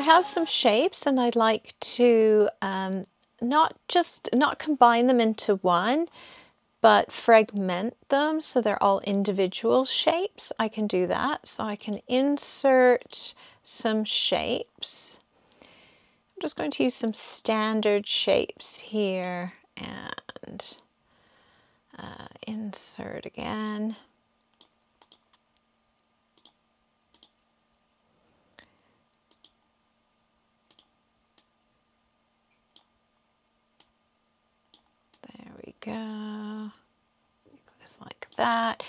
have some shapes and I'd like to um, not just not combine them into one, but fragment them so they're all individual shapes. I can do that. So I can insert some shapes. I'm just going to use some standard shapes here and uh, insert again. go. Just like that.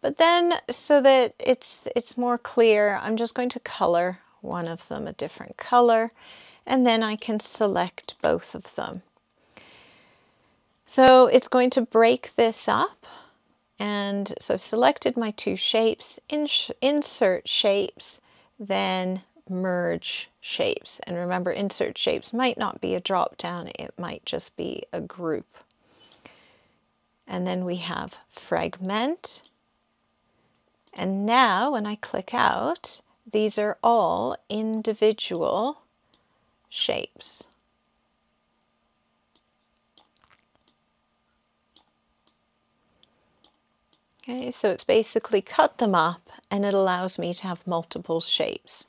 But then so that it's, it's more clear, I'm just going to color one of them a different color and then I can select both of them. So it's going to break this up and so I've selected my two shapes, ins insert shapes, then merge shapes. And remember insert shapes might not be a drop down, it might just be a group. And then we have fragment. And now when I click out, these are all individual shapes. Okay, so it's basically cut them up and it allows me to have multiple shapes.